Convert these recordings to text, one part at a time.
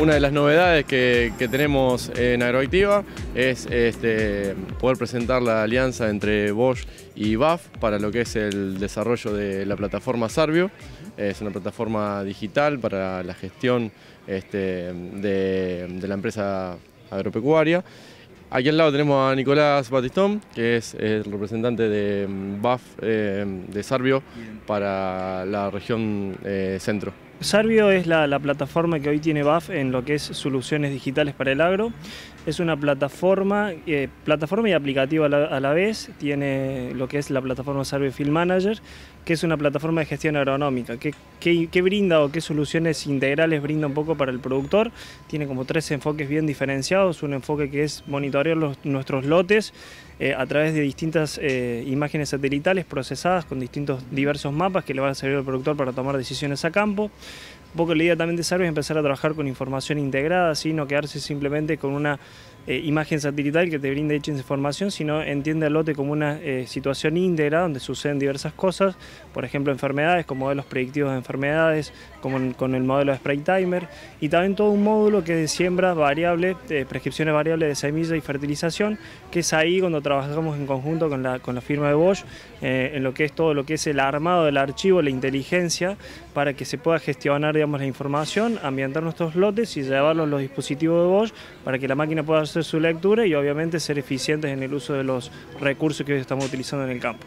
Una de las novedades que, tenemos en Agroactiva es este, poder presentar la alianza entre Bosch y BAF para lo que es el desarrollo de la plataforma Sarvio. Es una plataforma digital para la gestión este, de, la empresa agropecuaria. Aquí al lado tenemos a Nicolás Batistón, que es el representante de BAF eh, de Sarvio para la región eh, centro. Sarvio es la, plataforma que hoy tiene BAF en lo que es soluciones digitales para el agro. Es una plataforma, eh, plataforma y aplicativa a la, vez. Tiene lo que es la plataforma Sarvio Field Manager, que es una plataforma de gestión agronómica. ¿Qué, brinda o qué soluciones integrales brinda un poco para el productor? Tiene como tres enfoques bien diferenciados. Un enfoque que es monitorear nuestros lotes eh, a través de distintas eh, imágenes satelitales procesadas con distintos diversos mapas que le van a servir al productor para tomar decisiones a campo. Un poco la idea también de Sarve es empezar a trabajar con información integrada, ¿sí? no quedarse simplemente con una eh, imagen satelital que te brinde dicha información, sino entiende al lote como una eh, situación íntegra donde suceden diversas cosas, por ejemplo enfermedades, con modelos predictivos de enfermedades, como con el modelo de Spray Timer, y también todo un módulo que es de siembra variable, de prescripciones variables de semilla y fertilización, que es ahí cuando trabajamos en conjunto con la, con la firma de Bosch, eh, en lo que es todo lo que es el armado del archivo, la inteligencia, para que se pueda gestionar digamos, la información, ambientar nuestros lotes y llevarlos a los dispositivos de Bosch para que la máquina pueda hacer su lectura y obviamente ser eficientes en el uso de los recursos que hoy estamos utilizando en el campo.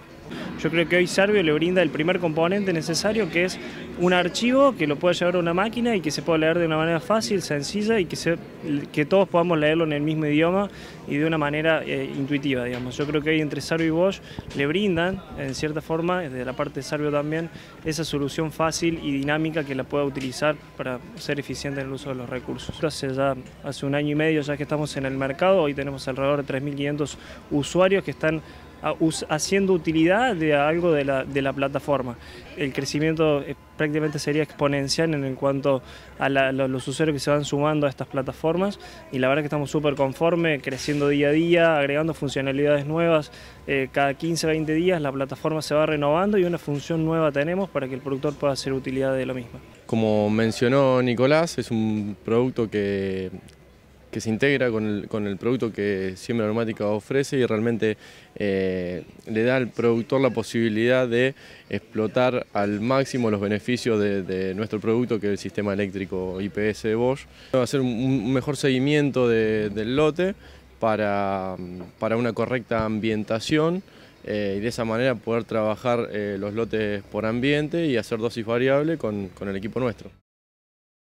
Yo creo que hoy Servio le brinda el primer componente necesario que es un archivo que lo pueda llevar a una máquina y que se pueda leer de una manera fácil, sencilla y que, todos podamos leerlo en el mismo idioma y de una manera eh, intuitiva, digamos. Yo creo que hoy entre Servio y Bosch le brindan, en cierta forma, desde la parte de Servio también, esa solución fácil y dinámica que la pueda utilizar para ser eficiente en el uso de los recursos. Hace ya hace un año y medio ya que estamos en el mercado, hoy tenemos alrededor de 3.500 usuarios que están haciendo utilidad de algo de la, de la plataforma. El crecimiento eh, prácticamente sería exponencial en cuanto a, los usuarios que se van sumando a estas plataformas y la verdad que estamos súper conformes, creciendo día a día, agregando funcionalidades nuevas. Eh, cada 15, 20 días la plataforma se va renovando y una función nueva tenemos para que el productor pueda hacer utilidad de lo mismo. Como mencionó Nicolás, es un producto que que se integra con el, producto que Siembra Aromática ofrece y realmente eh, le da al productor la posibilidad de explotar al máximo los beneficios de, nuestro producto que es el sistema eléctrico IPS de Bosch. Va a hacer un, mejor seguimiento del lote para, para, una correcta ambientación eh, y de esa manera poder trabajar eh, los lotes por ambiente y hacer dosis variable con el equipo nuestro.